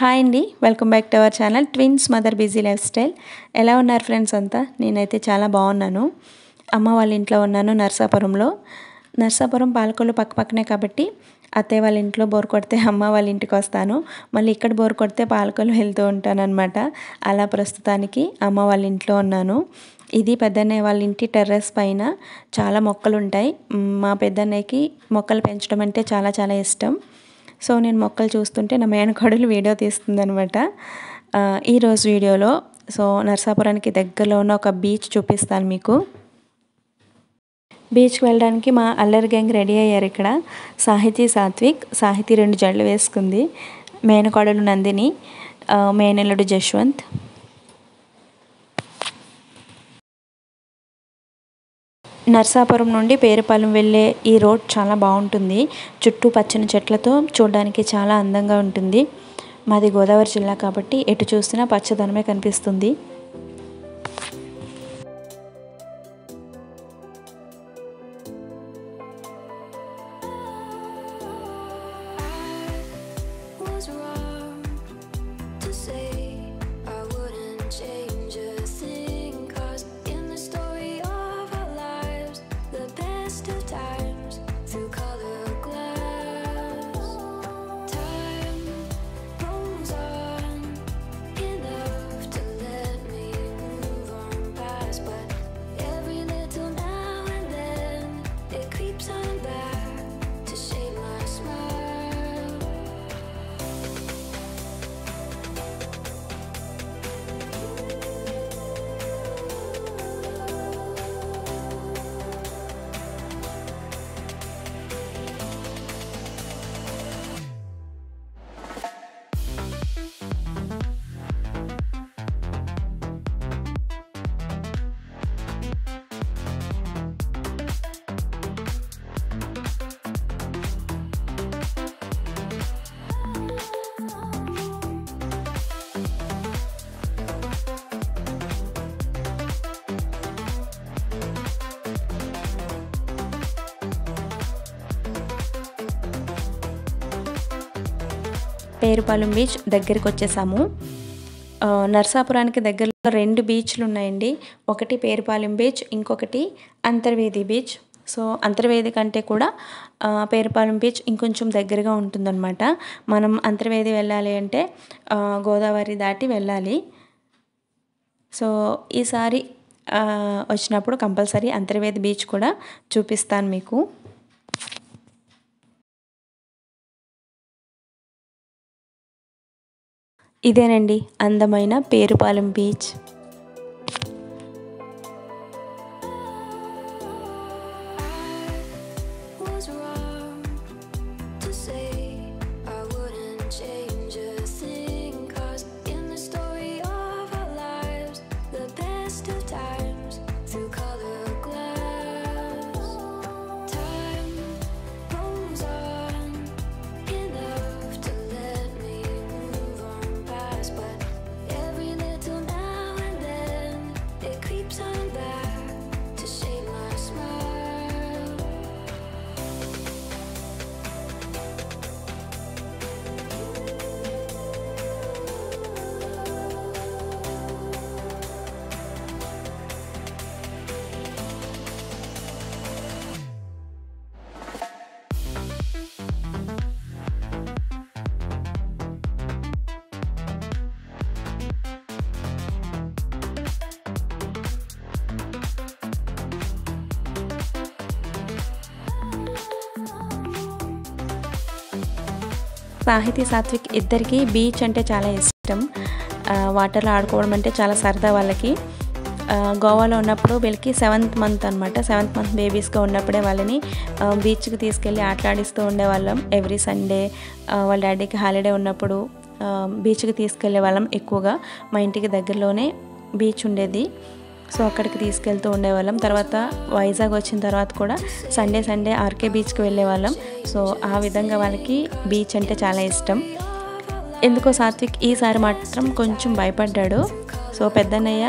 Hi అండి welcome back to our channel twins mother busy lifestyle. ఎలా ఉన్నారు friends అంతా? నేనైతే చాలా బాగున్నాను. అమ్మ వాళ్ళ ఇంట్లో ఉన్నాను నర్సాపురంలో. నర్సాపురం పాలకొల్లు పక్కపక్కనే కాబట్టి అత్తయ్య వాళ్ళ ఇంట్లో బోర్ కొడితే అమ్మ వాళ్ళ ఇంటికి వస్తాను. మళ్ళీ ఇక్కడ బోర్ కొడితే పాలకొల్లు వెళ్తూ ఉంటానన్నమాట. అలా ప్రస్తుతానికి అమ్మ వాళ్ళ ఇంట్లో ఉన్నాను. ఇది పెద్దన్నయ్య వాళ్ళ ఇంటి టెర్రస్ పైన చాలా మొక్కలు ఉంటాయి మా పెద్దన్నయ్యకి మొక్కలు పెంచడం అంటే చాలా చాలా ఇష్టం. సో నేను మొక్కలు చూస్తుంటే నా మేనకోడలు వీడియో తీస్తుందనమాట ఈరోజు వీడియోలో సో నర్సాపురానికి దగ్గరలో ఉన్న ఒక బీచ్ చూపిస్తాను మీకు. బీచ్కి వెళ్ళడానికి మా అల్లరి గ్యాంగ్ రెడీ అయ్యారు ఇక్కడ. సాహితీ సాత్విక్ సాహితీ రెండు జళ్ళు వేసుకుంది. మేనకోడలు నందిని మేనల్లుడు జశ్వంత్. నర్సాపురం నుండి పేరుపాలెం వెళ్ళే ఈ రోడ్ చాలా బాగుంటుంది. చుట్టూ పచ్చని చెట్లతో చూడడానికి చాలా అందంగా ఉంటుంది. మాది గోదావరి జిల్లా కాబట్టి ఎటు చూసినా పచ్చదనమే కనిపిస్తుంది. too tired. పేరుపాలెం బీచ్ దగ్గరికి వచ్చేసాము నర్సాపురానికి దగ్గరలో రెండు బీచ్లు ఉన్నాయండి ఒకటి పేరుపాలెం బీచ్ ఇంకొకటి అంతర్వేది బీచ్. సో అంతర్వేది కంటే కూడా పేరుపాలెం బీచ్ ఇంకొంచెం దగ్గరగా ఉంటుందన్నమాట. మనం అంతర్వేది వెళ్ళాలి అంటే గోదావరి దాటి వెళ్ళాలి. సో ఈసారి వచ్చినప్పుడు కంపల్సరీ అంతర్వేది బీచ్ కూడా చూపిస్తాను మీకు. ఇదేనండి అందమైన పేరుపాలెం బీచ్. సాహితీ సాత్విక్ ఇద్దరికి బీచ్ అంటే చాలా ఇష్టం. వాటర్లో ఆడుకోవడం అంటే చాలా సరదా వాళ్ళకి. గోవాలో ఉన్నప్పుడు వీళ్ళకి సెవెంత్ మంత్ అనమాట సెవెంత్ మంత్ బేబీస్గా ఉన్నప్పుడే వాళ్ళని బీచ్కి తీసుకెళ్ళి ఆటలాడిస్తూ ఉండేవాళ్ళం ఎవ్రీ సండే. వాళ్ళ డాడీకి హాలిడే ఉన్నప్పుడు బీచ్కి తీసుకెళ్ళే వాళ్ళం ఎక్కువగా. మా ఇంటికి దగ్గరలోనే బీచ్ ఉండేది. సో అక్కడికి తీసుకెళ్తూ ఉండేవాళ్ళం. తర్వాత వైజాగ్ వచ్చిన తర్వాత కూడా సండే సండే ఆర్కే బీచ్కి వెళ్ళేవాళ్ళం. సో ఆ విధంగా వాళ్ళకి బీచ్ అంటే చాలా ఇష్టం. ఎందుకో సాత్విక్ ఈసారి మాత్రం కొంచెం భయపడ్డాడు. సో పెద్దన్నయ్య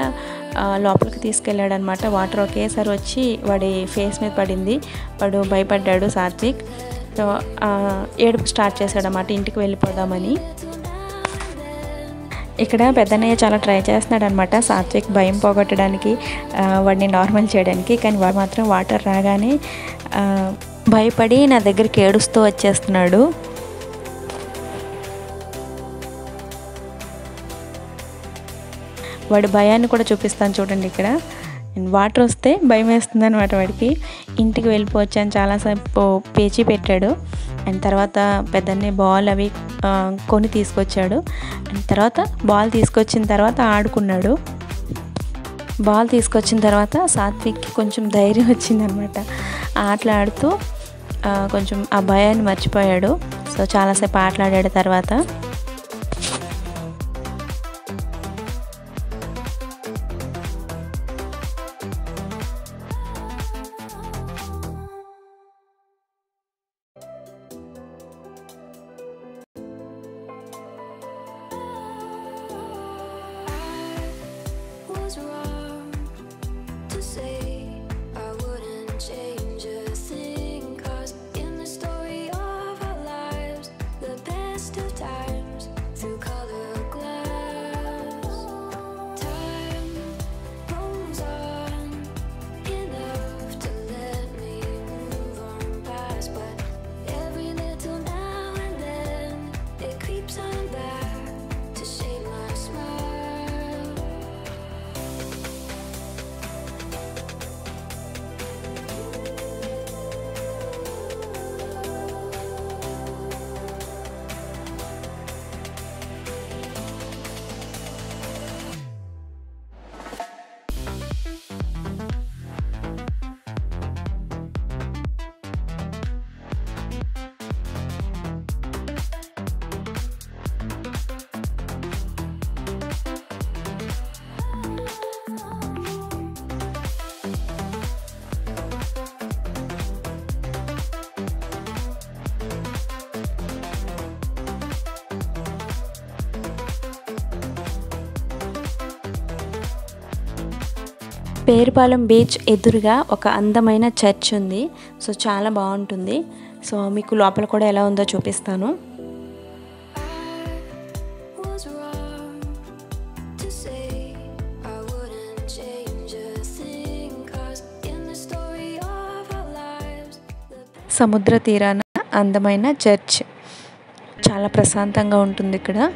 లోపలికి తీసుకెళ్ళాడు అనమాట వాటర్ ఒకేసారి వచ్చి వాడి ఫేస్ మీద పడింది. వాడు భయపడ్డాడు సాత్విక్. సో ఏడుపు స్టార్ట్ చేశాడు ఇంటికి వెళ్ళిపోదామని. ఇక్కడ పెద్దనయ్య చాలా ట్రై చేస్తున్నాడు అనమాట సాత్విక్ భయం పోగొట్టడానికి వాడిని నార్మల్ చేయడానికి. కానీ వాడు మాత్రం వాటర్ రాగానే భయపడి నా దగ్గరికి ఏడుస్తూ వచ్చేస్తున్నాడు. వాడి భయాన్ని కూడా చూపిస్తాను చూడండి ఇక్కడ. వాటర్ వస్తే భయం వేస్తుంది అనమాట వాడికి. ఇంటికి వెళ్ళిపోవచ్చు అని చాలాసేపు పేచి పెట్టాడు. అండ్ తర్వాత పెద్దన్నే బాల్ అవి కొని తీసుకొచ్చాడు. అండ్ తర్వాత బాల్ తీసుకొచ్చిన తర్వాత ఆడుకున్నాడు. బాల్ తీసుకొచ్చిన తర్వాత సాత్విక్కి కొంచెం ధైర్యం వచ్చిందనమాట ఆటలు ఆడుతూ కొంచెం ఆ భయాన్ని మర్చిపోయాడు. సో చాలాసేపు ఆటలాడాడు తర్వాత. పేరుపాలెం బీచ్ ఎదురుగా ఒక అందమైన చర్చ్ ఉంది. సో చాలా బాగుంటుంది. సో మీకు లోపల కూడా ఎలా ఉందో చూపిస్తాను. సముద్ర తీరాన అందమైన చర్చ్. చాలా ప్రశాంతంగా ఉంటుంది ఇక్కడ.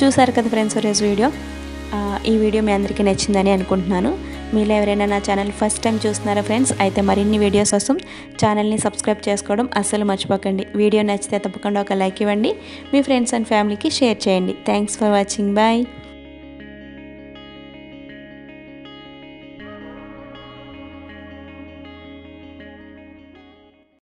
చూసారు కదా ఫ్రెండ్స్ ఈరోజు వీడియో? ఈ వీడియో మీ అందరికీ నచ్చిందని అనుకుంటున్నాను. మీలో ఎవరైనా నా ఛానల్ ఫస్ట్ టైం చూస్తున్నారా ఫ్రెండ్స్? అయితే మరిన్ని వీడియోస్ కోసం ఛానల్ని సబ్స్క్రైబ్ చేసుకోవడం అస్సలు మర్చిపోకండి. వీడియో నచ్చితే తప్పకుండా ఒక లైక్ ఇవ్వండి. మీ ఫ్రెండ్స్ అండ్ ఫ్యామిలీకి షేర్ చేయండి. Thanks for watching. బాయ్.